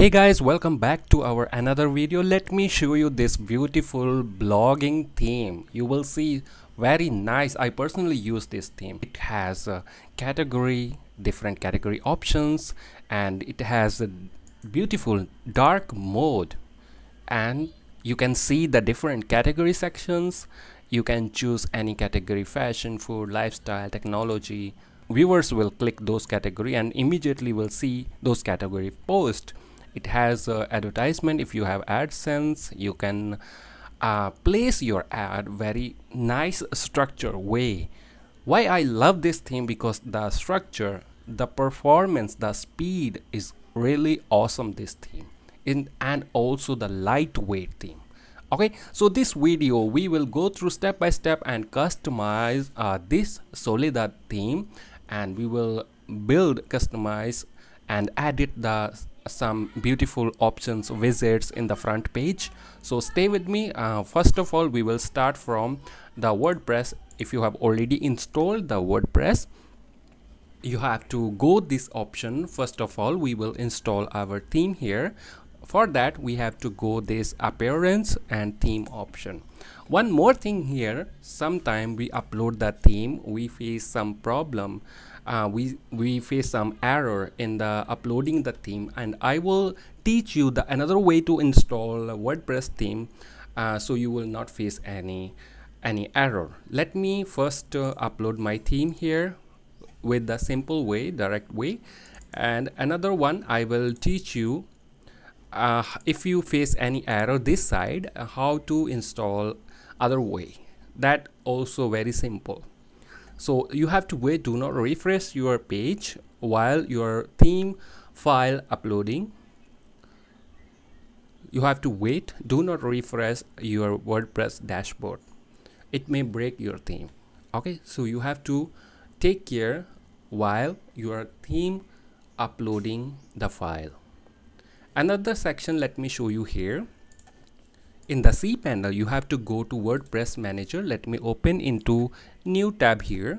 hey guys welcome back to our another video. Let me show you this beautiful blogging theme. You will see very nice i personally use this theme. It has a category different category options and it has a beautiful dark mode. And you can see the different category sections. You can choose any category fashion food lifestyle technology. Viewers will click those category and immediately will see those category post it has uh, advertisement. If you have AdSense you can uh, place your ad very nice structure way. Why I love this theme? Because the structure the performance the speed is really awesome this theme. In and also the lightweight theme. Okay? So this video we will go through step by step and customize uh, this Soledad theme. And we will build customize and edit the some beautiful options widgets in the front page. So stay with me. Uh, first of all we will start from the wordpress. If you have already installed the wordpress you have to go this option. First of all we will install our theme here. For that we have to go this appearance and theme option. One more thing here. Sometime we upload the theme we face some problem uh, we we face some error in the uploading the theme and I will teach you the another way to install WordPress theme uh, so you will not face any any error. Let me first uh, upload my theme here with the simple way direct way. And another one I will teach you uh, if you face any error this side uh, how to install other way. That also very simple so you have to wait do not refresh your page while your theme file uploading. You have to wait do not refresh your wordpress dashboard. It may break your theme. Okay so you have to take care while your theme uploading the file. Another section let me show you here in the cPanel you have to go to WordPress manager. Let me open into new tab here.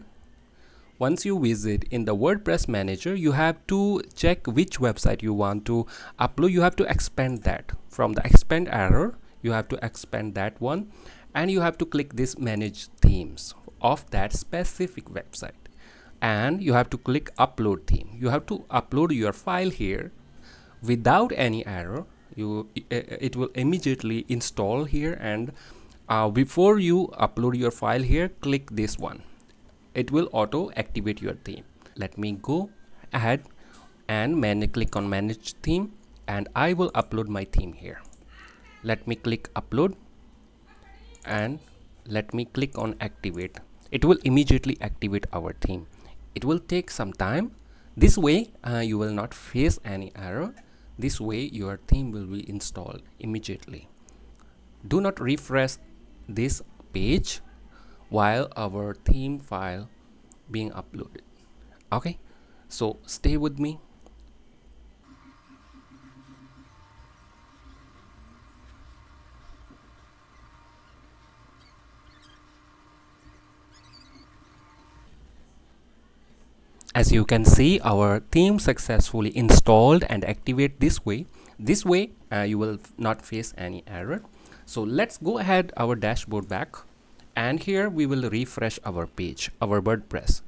Once you visit in the WordPress manager you have to check which website you want to upload. You have to expand that. From the expand error you have to expand that one and you have to click this manage themes of that specific website. And you have to click upload theme. You have to upload your file here without any error you it will immediately install here and uh, before you upload your file here click this one. It will auto activate your theme. Let me go ahead and man click on manage theme and I will upload my theme here. Let me click upload and let me click on activate. It will immediately activate our theme. It will take some time. This way uh, you will not face any error this way your theme will be installed immediately. Do not refresh this page while our theme file being uploaded. Okay, so stay with me as you can see our theme successfully installed and activate this way. This way uh, you will not face any error. So let's go ahead our dashboard back. And here we will refresh our page our WordPress.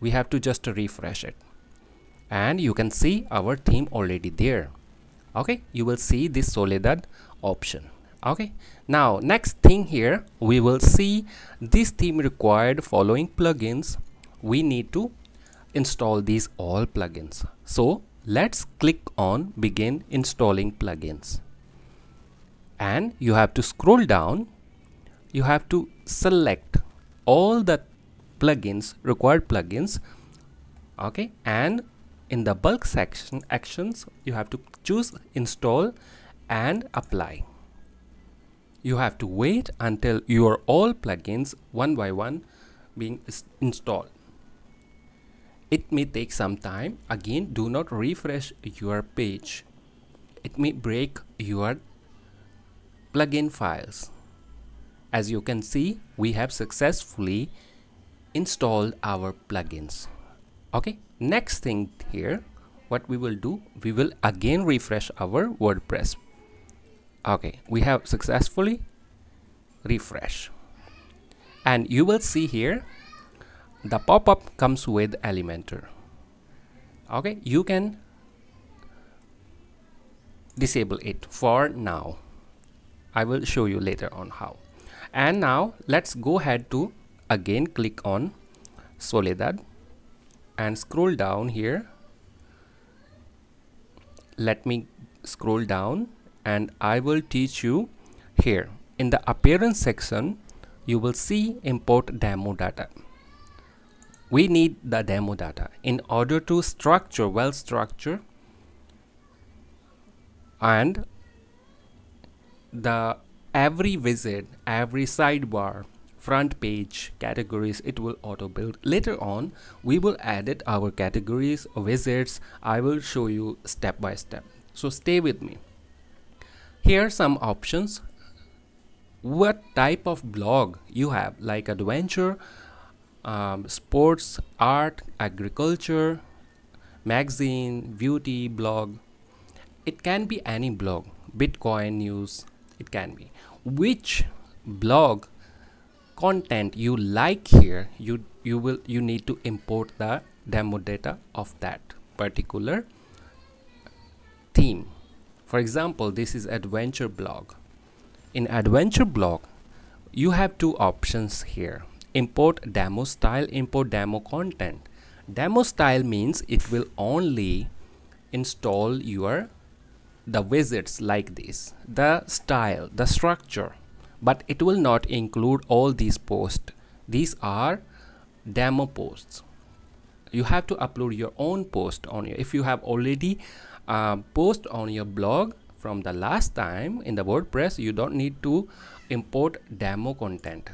We have to just refresh it. And you can see our theme already there. Okay you will see this Soledad option. Okay now next thing here we will see this theme required following plugins. We need to install these all plugins. So let's click on begin installing plugins. And you have to scroll down. You have to select all the plugins required plugins. Okay and in the bulk section actions you have to choose install and apply. You have to wait until your all plugins one by one being installed it may take some time. Again, do not refresh your page. It may break your plugin files. As you can see, we have successfully installed our plugins. Okay, next thing here, what we will do we will again refresh our WordPress okay we have successfully refresh and you will see here the pop-up comes with Elementor. Okay you can disable it for now. I will show you later on how. And now let's go ahead to again click on Soledad and scroll down here. Let me scroll down and I will teach you here. In the appearance section you will see import demo data we need the demo data. In order to structure well structure and the every visit every sidebar front page categories it will auto build. Later on we will edit our categories widgets. I will show you step by step. So stay with me. Here are some options. What type of blog you have? Like adventure um, sports art agriculture magazine beauty blog. It can be any blog. Bitcoin news it can be. Which blog content you like here you you will you need to import the demo data of that particular theme. For example this is adventure blog. In adventure blog you have two options here import demo style import demo content. Demo style means it will only install your the widgets like this the style the structure. But it will not include all these posts. These are demo posts. You have to upload your own post on your if you have already uh, post on your blog from the last time in the WordPress you don't need to import demo content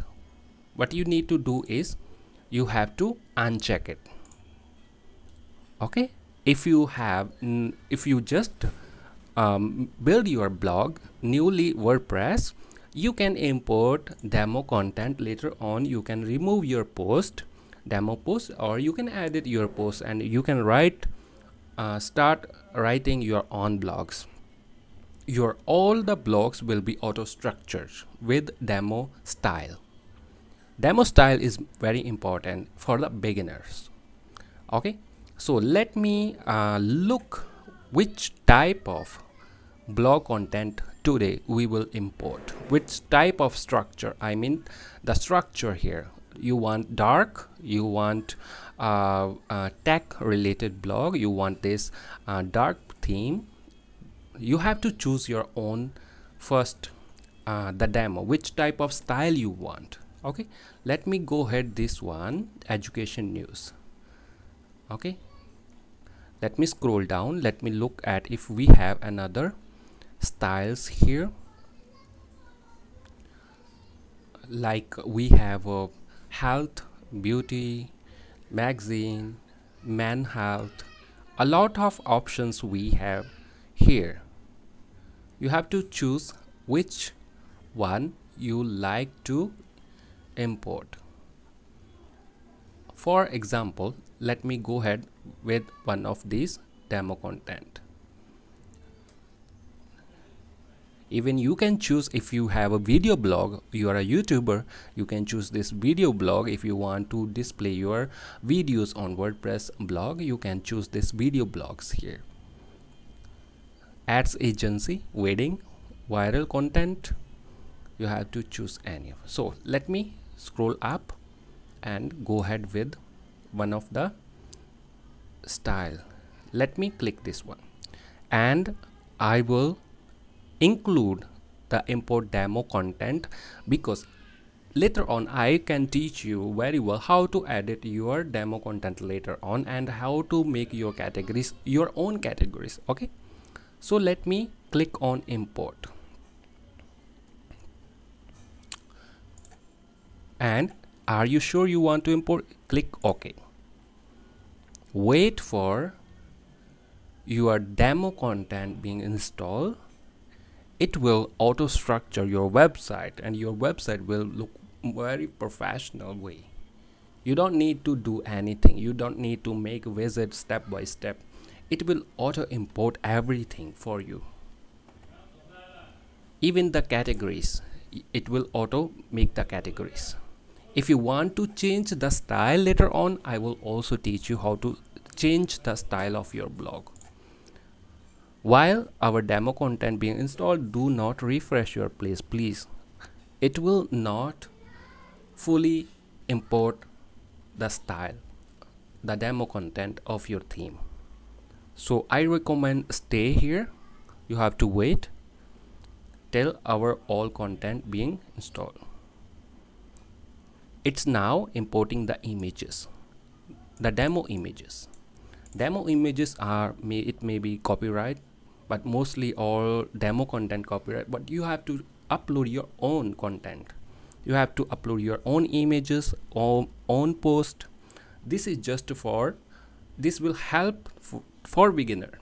what you need to do is you have to uncheck it. Okay? If you have if you just um, build your blog newly WordPress you can import demo content later on. You can remove your post demo post or you can edit your post and you can write uh, start writing your own blogs. Your all the blogs will be auto structured with demo style demo style is very important for the beginners. Okay? So let me uh, look which type of blog content today we will import. Which type of structure? I mean the structure here. You want dark you want uh, uh, tech related blog you want this uh, dark theme. You have to choose your own first uh, the demo which type of style you want okay let me go ahead this one education news. Okay let me scroll down. Let me look at if we have another styles here. Like we have a health beauty magazine man health a lot of options we have here. You have to choose which one you like to import. For example let me go ahead with one of these demo content. Even you can choose if you have a video blog you are a youtuber you can choose this video blog. If you want to display your videos on wordpress blog you can choose this video blogs here. Ads agency wedding viral content you have to choose any of. so let me scroll up and go ahead with one of the style. Let me click this one. And I will include the import demo content because later on I can teach you very well how to edit your demo content later on and how to make your categories your own categories okay? So let me click on import and are you sure you want to import? Click ok. Wait for your demo content being installed. It will auto structure your website and your website will look very professional way. You don't need to do anything. You don't need to make widget step by step. It will auto import everything for you. Even the categories. It will auto make the categories if you want to change the style later on I will also teach you how to change the style of your blog. While our demo content being installed do not refresh your place please. It will not fully import the style the demo content of your theme. So I recommend stay here. You have to wait till our all content being installed it's now importing the images the demo images. Demo images are may it may be copyright but mostly all demo content copyright but you have to upload your own content. You have to upload your own images own, own post. This is just for this will help for, for beginner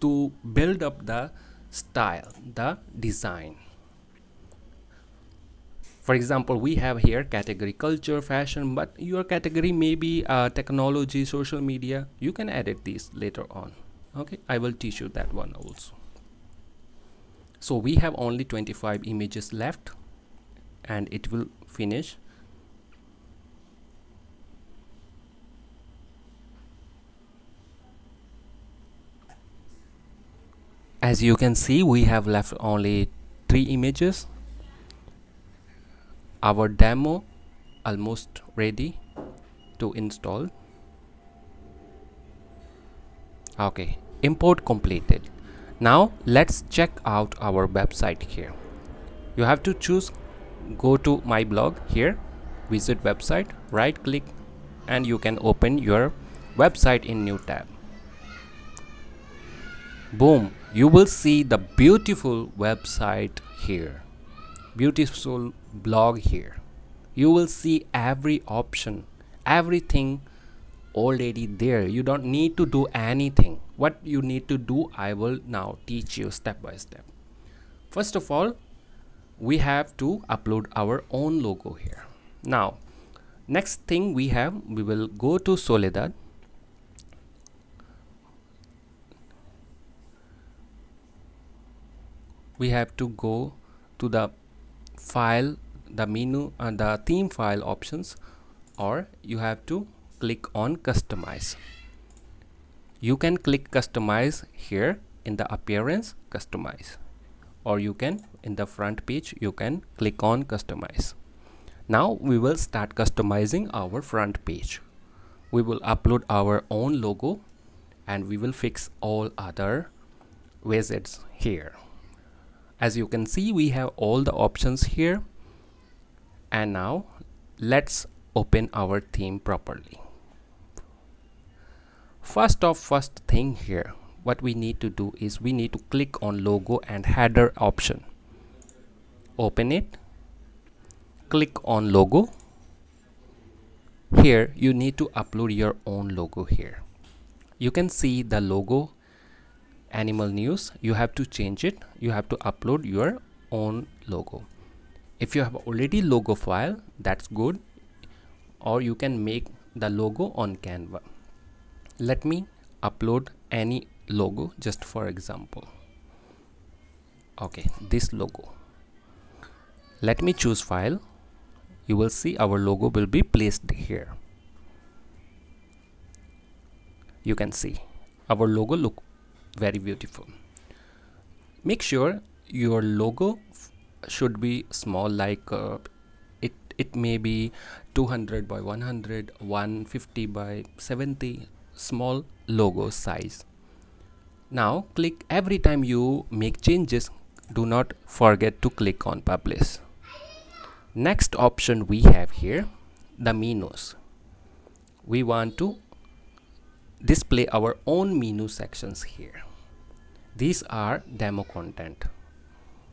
to build up the style the design for example we have here category culture fashion but your category may be uh, technology social media. You can edit these later on. Okay? I will teach you that one also. So we have only 25 images left and it will finish. As you can see we have left only three images our demo almost ready to install. Okay import completed. Now let's check out our website here. You have to choose go to my blog here visit website right click and you can open your website in new tab. Boom you will see the beautiful website here. Beautiful blog here. You will see every option everything already there. You don't need to do anything. What you need to do i will now teach you step by step. First of all we have to upload our own logo here. Now next thing we have we will go to soledad. We have to go to the file the menu and uh, the theme file options or you have to click on customize. You can click customize here in the appearance customize or you can in the front page you can click on customize. Now we will start customizing our front page. We will upload our own logo and we will fix all other widgets here as you can see we have all the options here. And now let's open our theme properly. First of first thing here what we need to do is we need to click on logo and header option. Open it. Click on logo. Here you need to upload your own logo here. You can see the logo animal news you have to change it. You have to upload your own logo. If you have already logo file that's good. Or you can make the logo on canva. Let me upload any logo just for example. Okay this logo. Let me choose file. You will see our logo will be placed here. You can see. Our logo look very beautiful. Make sure your logo should be small like uh, it it may be 200 by 100 150 by 70 small logo size. Now click every time you make changes do not forget to click on publish. Next option we have here the menus we want to display our own menu sections here. These are demo content.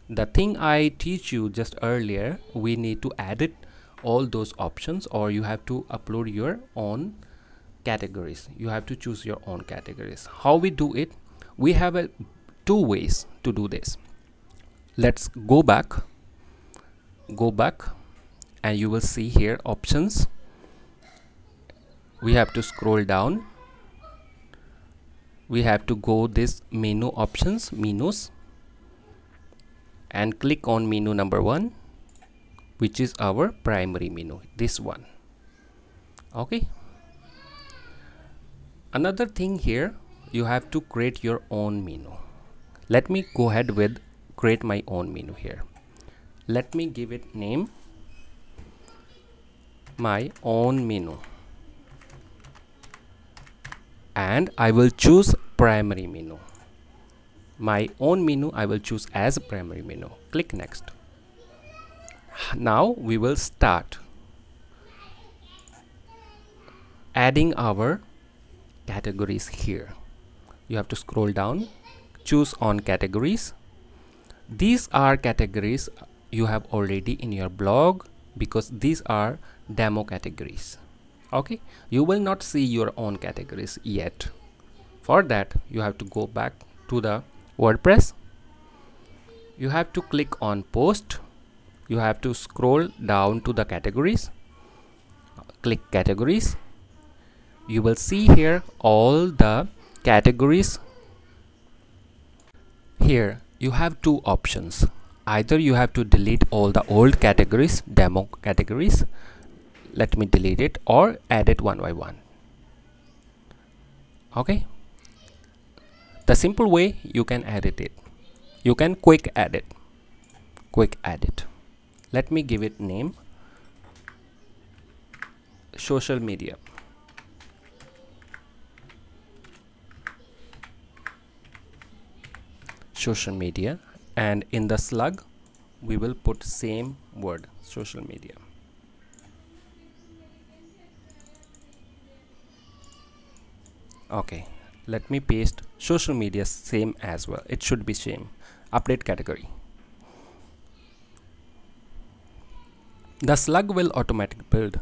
The thing I teach you just earlier we need to edit all those options or you have to upload your own categories. You have to choose your own categories. How we do it? We have a two ways to do this. Let's go back go back and you will see here options. We have to scroll down we have to go this menu options menus and click on menu number one which is our primary menu this one. Okay? Another thing here you have to create your own menu. Let me go ahead with create my own menu here. Let me give it name my own menu and I will choose primary menu. My own menu I will choose as primary menu. Click next. Now we will start adding our categories here. You have to scroll down. Choose on categories. These are categories you have already in your blog because these are demo categories okay? You will not see your own categories yet. For that you have to go back to the WordPress. You have to click on post. You have to scroll down to the categories. Click categories. You will see here all the categories. Here you have two options. Either you have to delete all the old categories demo categories let me delete it or add it one by one. Okay? The simple way you can edit it. You can quick edit. Quick edit. Let me give it name. Social media. Social media. And in the slug we will put same word social media okay let me paste social media same as well. It should be same. Update category. The slug will automatic build.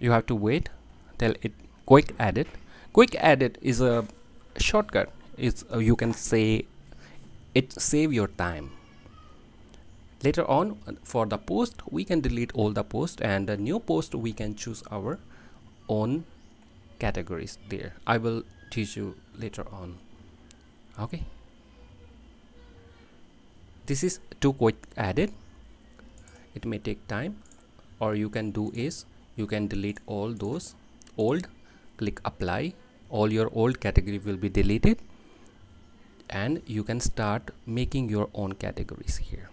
You have to wait till it quick edit quick edit is a shortcut. Is uh, you can say it save your time. Later on for the post we can delete all the post and the new post we can choose our own categories there. I will teach you later on. Okay? This is too quick added. It may take time. Or you can do is you can delete all those. Old click apply. All your old category will be deleted. And you can start making your own categories here.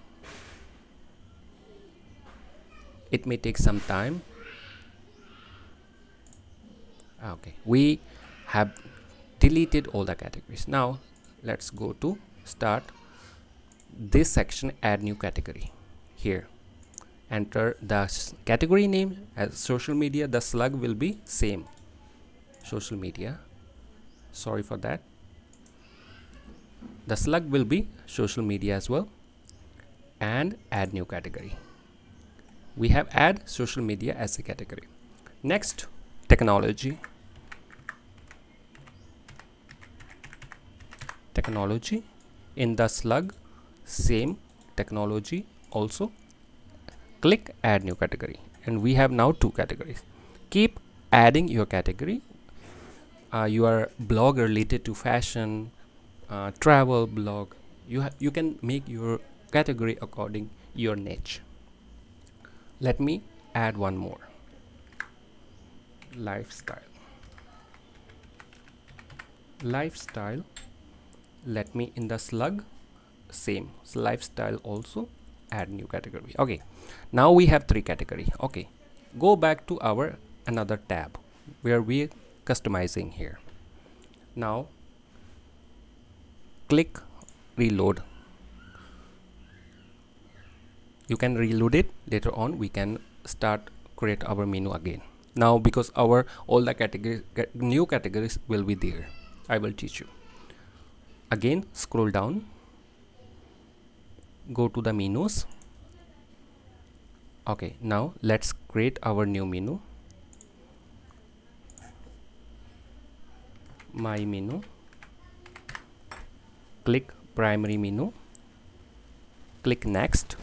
It may take some time Ah, okay. We have deleted all the categories. Now let's go to start this section add new category. Here enter the category name as social media the slug will be same. Social media. Sorry for that. The slug will be social media as well. And add new category. We have add social media as a category. Next technology. Technology. In the slug same technology also. Click add new category. And we have now two categories. Keep adding your category. Uh, your blog related to fashion uh, travel blog. You you can make your category according your niche. Let me add one more lifestyle. Lifestyle let me in the slug same. So lifestyle also add new category. Okay. Now we have three category. Okay. Go back to our another tab where we customizing here. Now click reload. You can reload it. Later on we can start create our menu again now because our all the new categories will be there. I will teach you. Again scroll down. Go to the menus. Okay now let's create our new menu. My menu. Click primary menu. Click next.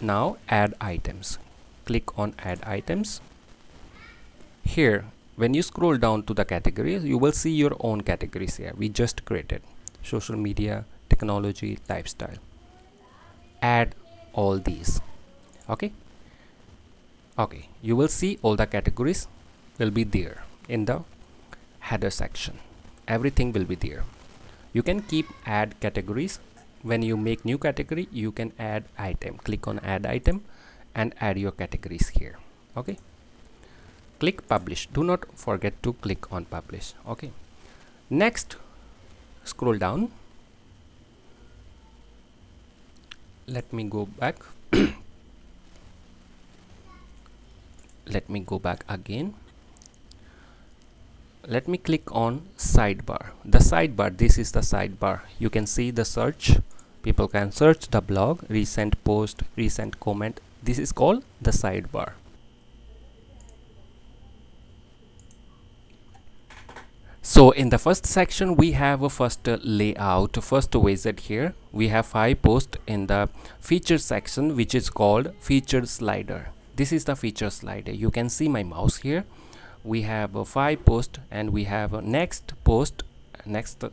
Now add items. Click on add items here when you scroll down to the categories you will see your own categories here. We just created social media technology lifestyle. Add all these. Okay? Okay you will see all the categories will be there in the header section. Everything will be there. You can keep add categories. When you make new category you can add item. Click on add item and add your categories here. Okay click publish. Do not forget to click on publish. Okay. Next scroll down. Let me go back. Let me go back again. Let me click on sidebar. The sidebar this is the sidebar. You can see the search. People can search the blog recent post recent comment. This is called the sidebar so in the first section we have a first uh, layout. First widget here. We have five posts in the feature section which is called featured slider. This is the feature slider. You can see my mouse here. We have a five post and we have a next post next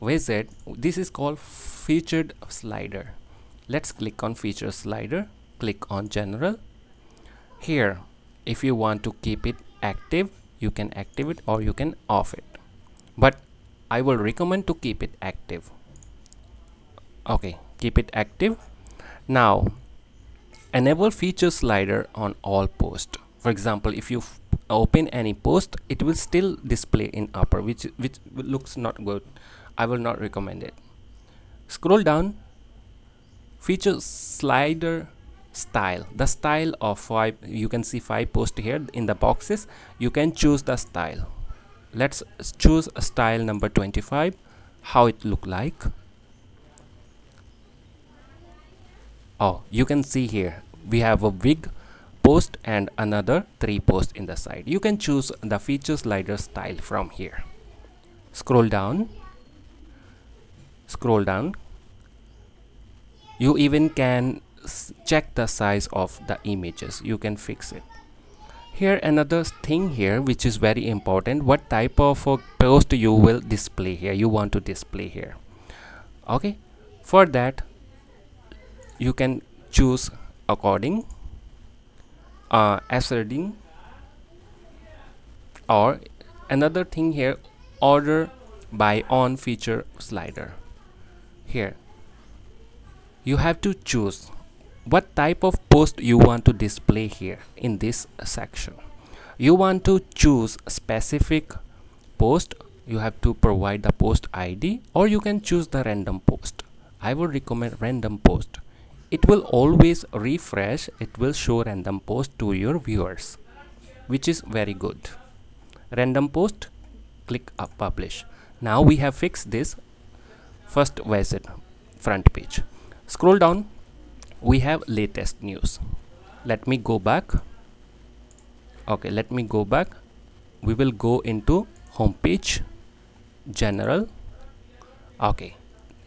widget this is called featured slider. Let's click on feature slider. Click on general. Here if you want to keep it active you can activate or you can off it but I will recommend to keep it active. Okay keep it active. Now enable feature slider on all posts for example if you open any post it will still display in upper which which looks not good. I will not recommend it. Scroll down. Feature slider style. The style of five you can see five posts here in the boxes. You can choose the style let's choose a style number 25 how it look like. Oh you can see here we have a big post and another three posts in the side. You can choose the feature slider style from here. Scroll down. Scroll down. You even can check the size of the images. You can fix it here another thing here which is very important. What type of post you will display here? You want to display here. Okay? For that you can choose according uh, ascending or another thing here order by on feature slider. Here. You have to choose what type of post you want to display here in this section? You want to choose specific post. You have to provide the post id or you can choose the random post. I would recommend random post. It will always refresh. It will show random post to your viewers which is very good. Random post click publish. Now we have fixed this first widget front page. Scroll down we have latest news. Let me go back. Okay let me go back. We will go into home page general. Okay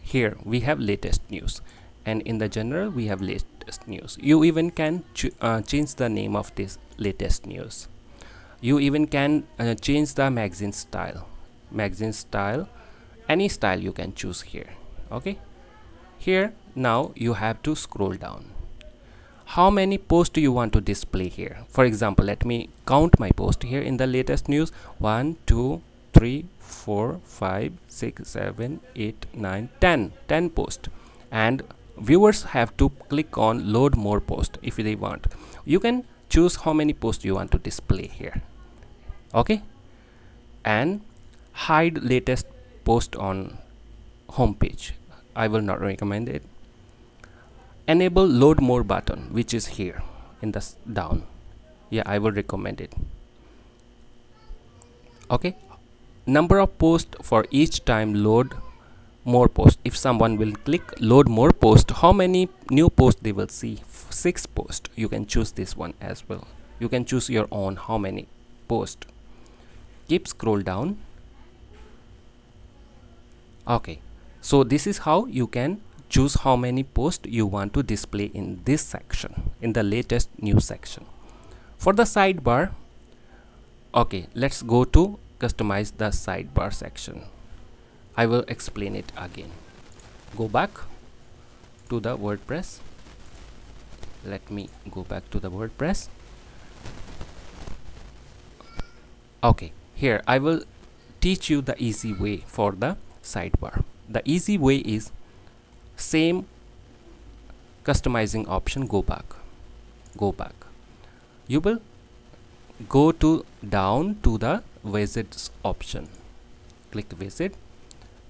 here we have latest news. And in the general we have latest news. You even can ch uh, change the name of this latest news. You even can uh, change the magazine style. Magazine style. Any style you can choose here. Okay here now you have to scroll down. How many posts do you want to display here? For example let me count my post here in the latest news. 1 2 3 4 5 6 7 8 9 10 10 posts. And viewers have to click on load more post if they want. You can choose how many posts you want to display here. Okay? And hide latest post on home page i will not recommend it. Enable load more button which is here in the down. Yeah i will recommend it. Okay? Number of posts for each time load more post if someone will click load more post how many new posts they will see? Six posts. You can choose this one as well. You can choose your own how many post keep scroll down. Okay so this is how you can choose how many posts you want to display in this section in the latest news section. For the sidebar okay let's go to customize the sidebar section. I will explain it again. Go back to the WordPress. Let me go back to the WordPress. Okay here I will teach you the easy way for the sidebar the easy way is same customizing option go back. Go back. You will go to down to the widgets option. Click widget.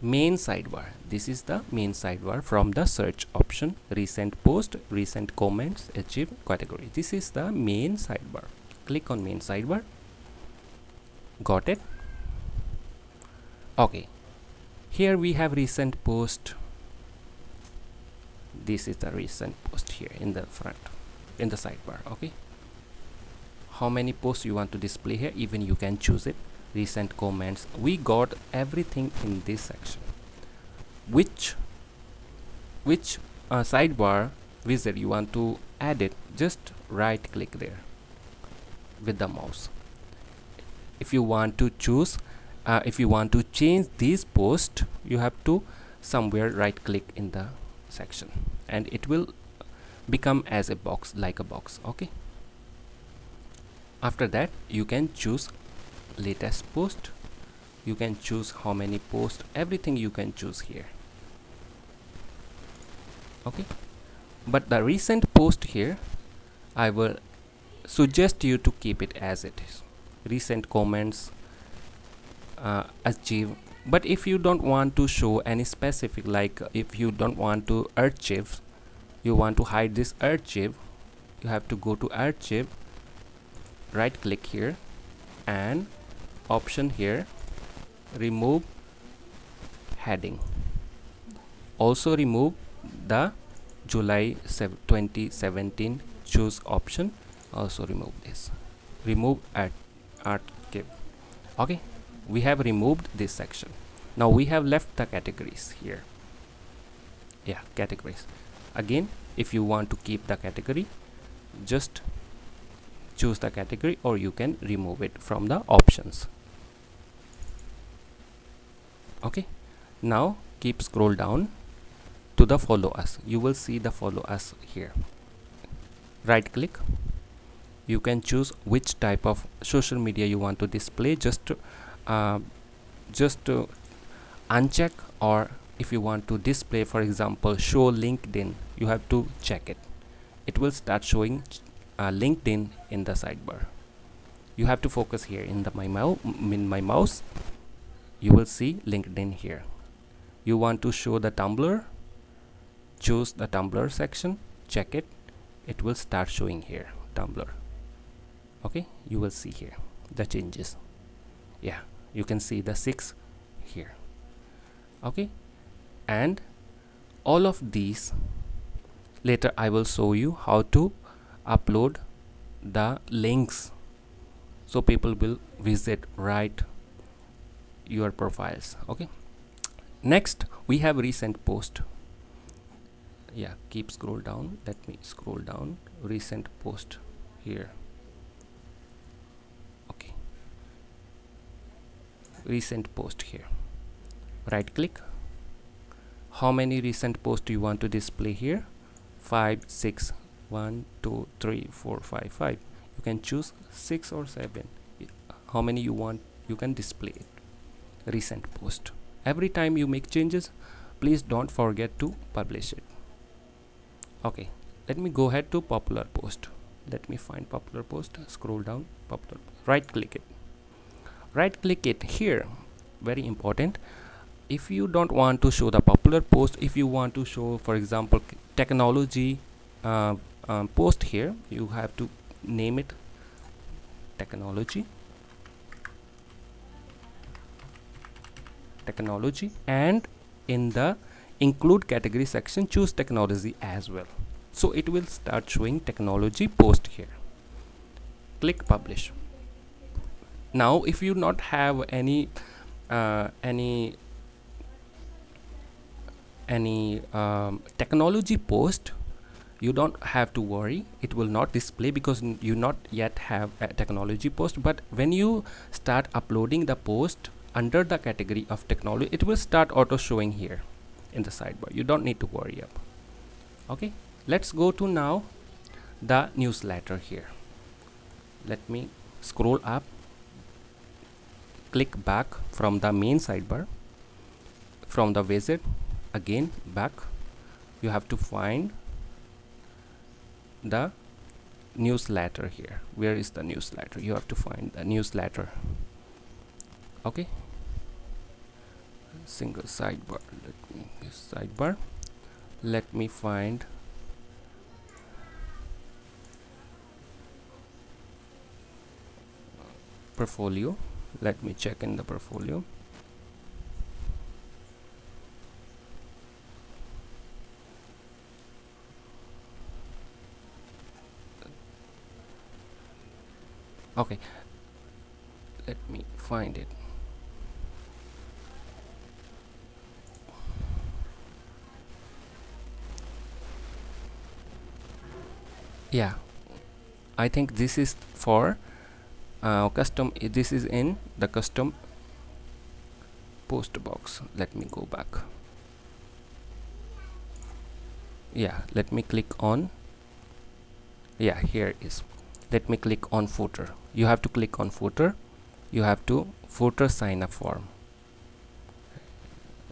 Main sidebar. This is the main sidebar from the search option. Recent post recent comments achieve category. This is the main sidebar. Click on main sidebar. Got it? Okay here we have recent post. This is the recent post here in the front in the sidebar okay? How many posts you want to display here? Even you can choose it. Recent comments. We got everything in this section. Which which uh, sidebar widget you want to add it? Just right click there with the mouse. If you want to choose uh, if you want to change this post you have to somewhere right click in the section. And it will become as a box like a box okay? After that you can choose latest post. You can choose how many posts everything you can choose here. Okay? But the recent post here I will suggest you to keep it as it is. Recent comments uh, achieve. But if you don't want to show any specific like if you don't want to archive you want to hide this archive you have to go to archive right click here and option here remove heading. Also remove the July 2017 choose option. Also remove this. Remove at archive okay we have removed this section. Now we have left the categories here. Yeah categories. Again if you want to keep the category just choose the category or you can remove it from the options. Okay. Now keep scroll down to the follow us. You will see the follow us here. Right click. You can choose which type of social media you want to display. Just uh, just to uncheck or if you want to display for example show linkedin you have to check it. It will start showing uh, LinkedIn in the sidebar. You have to focus here in the my in my mouse. You will see LinkedIn here. You want to show the Tumblr? Choose the Tumblr section check it. It will start showing here Tumblr. Okay? You will see here the changes. Yeah you can see the six here. Okay? And all of these later I will show you how to upload the links. So people will visit right your profiles. Okay? Next we have recent post. Yeah keep scroll down. Let me scroll down. Recent post here okay recent post here. Right click how many recent posts you want to display here? Five six one two three four five five. You can choose six or seven. How many you want you can display it. Recent post. Every time you make changes please don't forget to publish it. Okay let me go ahead to popular post. Let me find popular post. Scroll down popular right click it right click it here. Very important. If you don't want to show the popular post if you want to show for example technology uh, um, post here you have to name it technology. Technology. And in the include category section choose technology as well. So it will start showing technology post here. Click publish now if you not have any uh, any any um, technology post you don't have to worry. It will not display because you not yet have a technology post. But when you start uploading the post under the category of technology it will start auto showing here in the sidebar. You don't need to worry up okay? Let's go to now the newsletter here. Let me scroll up click back from the main sidebar from the widget again back. You have to find the newsletter here. Where is the newsletter? You have to find the newsletter. Okay. Single sidebar. Let me sidebar. Let me find portfolio let me check in the portfolio. Okay. Let me find it. Yeah. I think this is for uh, custom this is in the custom post box. Let me go back. Yeah let me click on. Yeah here is. Let me click on footer. You have to click on footer. You have to footer sign up form.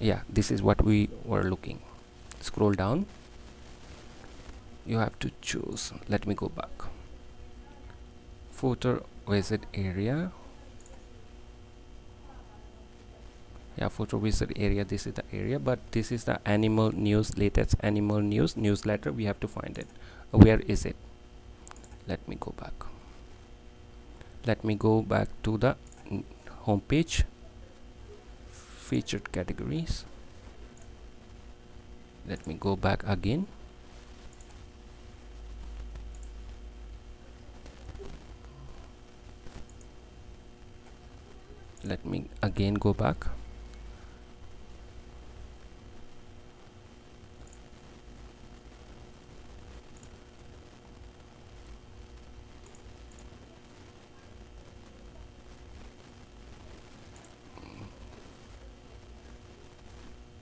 Yeah this is what we were looking. Scroll down. You have to choose. Let me go back. Footer widget area? Yeah photo widget area this is the area but this is the animal news latest animal news newsletter. We have to find it. Where is it? Let me go back. Let me go back to the home page featured categories. Let me go back again let me again go back.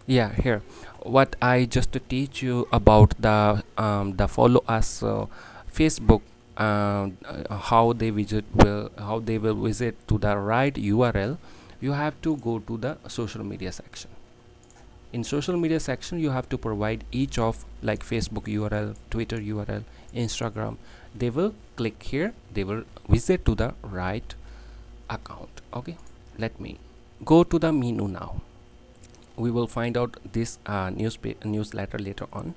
Yeah here. What i just to teach you about the um, the follow us uh, facebook uh, how they visit will how they will visit to the right url you have to go to the social media section. In social media section you have to provide each of like facebook url twitter url instagram. They will click here they will visit to the right account okay? Let me go to the menu now. We will find out this uh, news newsletter later on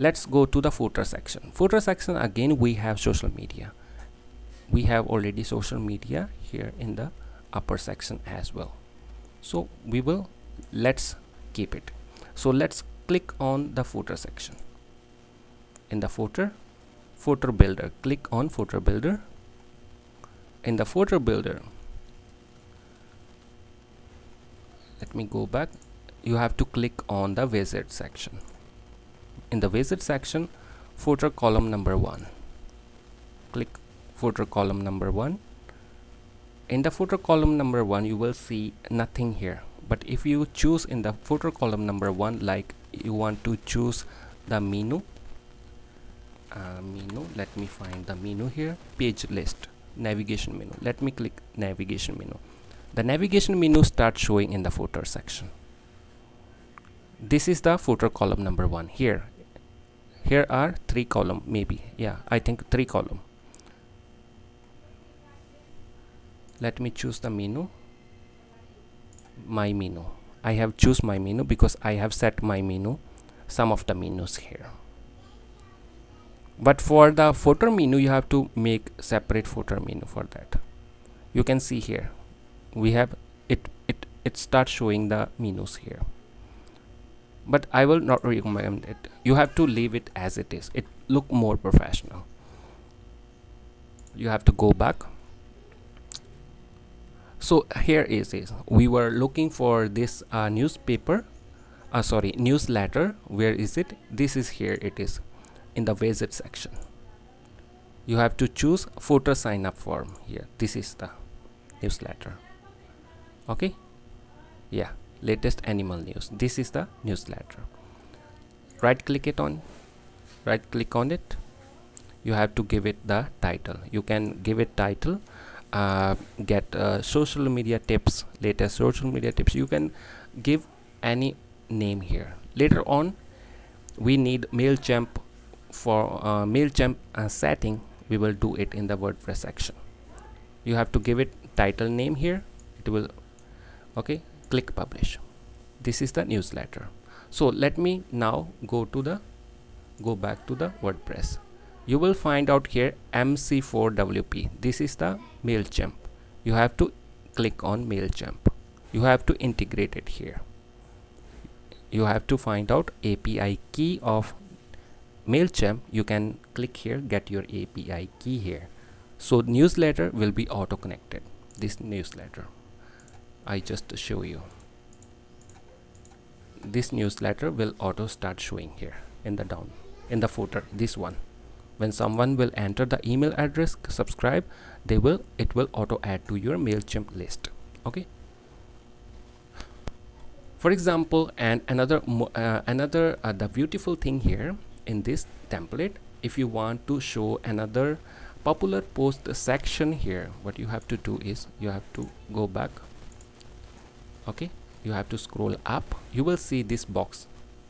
let's go to the footer section. Footer section again we have social media. We have already social media here in the upper section as well. So we will let's keep it. So let's click on the footer section. In the footer footer builder. Click on footer builder. In the footer builder let me go back. You have to click on the widget section in the widget section footer column number one. Click footer column number one. In the footer column number one you will see nothing here. But if you choose in the footer column number one like you want to choose the menu uh, menu let me find the menu here page list navigation menu. Let me click navigation menu. The navigation menu starts showing in the footer section. This is the footer column number one here here are three column maybe. Yeah I think three column. Let me choose the menu. My menu. I have choose my menu because I have set my menu some of the menus here. But for the footer menu you have to make separate footer menu for that. You can see here we have it it it starts showing the menus here but I will not recommend it. You have to leave it as it is. It look more professional. You have to go back. So here is it we were looking for this uh, newspaper uh, sorry newsletter. Where is it? This is here it is in the visit section. You have to choose footer sign up form here. This is the newsletter. Okay? Yeah latest animal news. This is the newsletter. Right click it on. Right click on it. You have to give it the title. You can give it title uh, get uh, social media tips latest social media tips. You can give any name here. Later on we need MailChimp for uh, MailChimp uh, setting. We will do it in the WordPress section. You have to give it title name here. It will okay click publish. This is the newsletter. So let me now go to the go back to the WordPress. You will find out here MC4WP this is the MailChimp. You have to click on MailChimp. You have to integrate it here. You have to find out API key of MailChimp. You can click here get your API key here. So newsletter will be auto connected this newsletter I just show you. This newsletter will auto start showing here in the down in the footer this one. When someone will enter the email address subscribe they will it will auto add to your mailchimp list okay? For example and another uh, another uh, the beautiful thing here in this template if you want to show another popular post section here what you have to do is you have to go back okay you have to scroll up. You will see this box.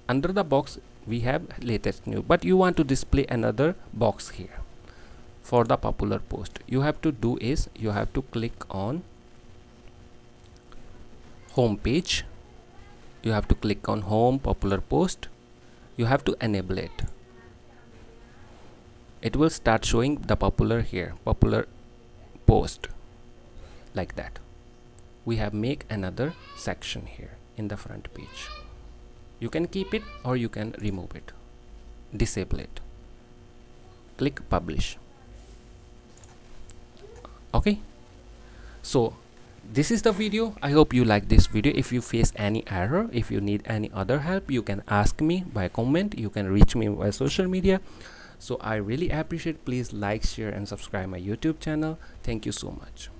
Under the box we have latest new but you want to display another box here for the popular post. You have to do is you have to click on home page. You have to click on home popular post. You have to enable it. It will start showing the popular here popular post like that we have make another section here in the front page. You can keep it or you can remove it. Disable it. Click publish. Okay? So this is the video. I hope you like this video. If you face any error if you need any other help you can ask me by comment. You can reach me by social media. So i really appreciate. Please like share and subscribe my youtube channel. Thank you so much